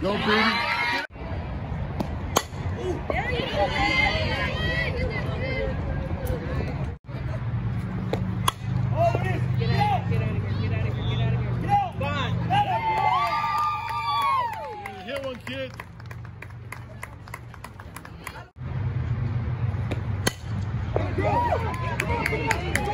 Go, baby. There you go. どうも。